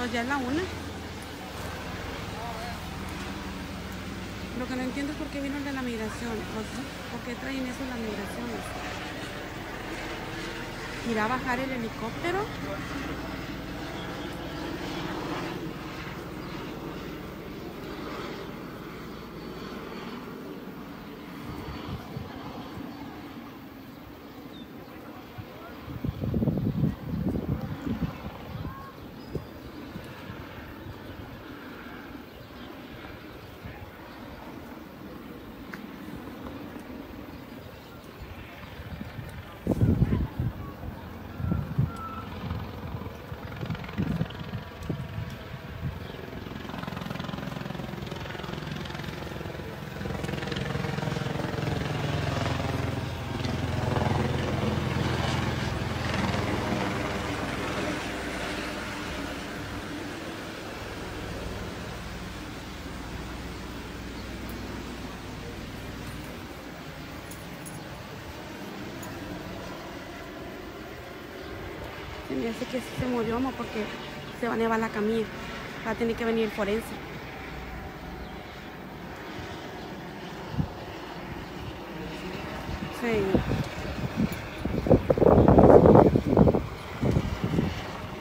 Pues ya es la una. Lo que no entiendo es por qué vino el de la migración. ¿Por qué traen eso las migraciones? ¿Irá a bajar el helicóptero? Me hace que se murió, amor, porque se va a nevar la camilla. Va a tener que venir el forense. Sí.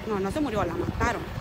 No, no se murió, la mataron.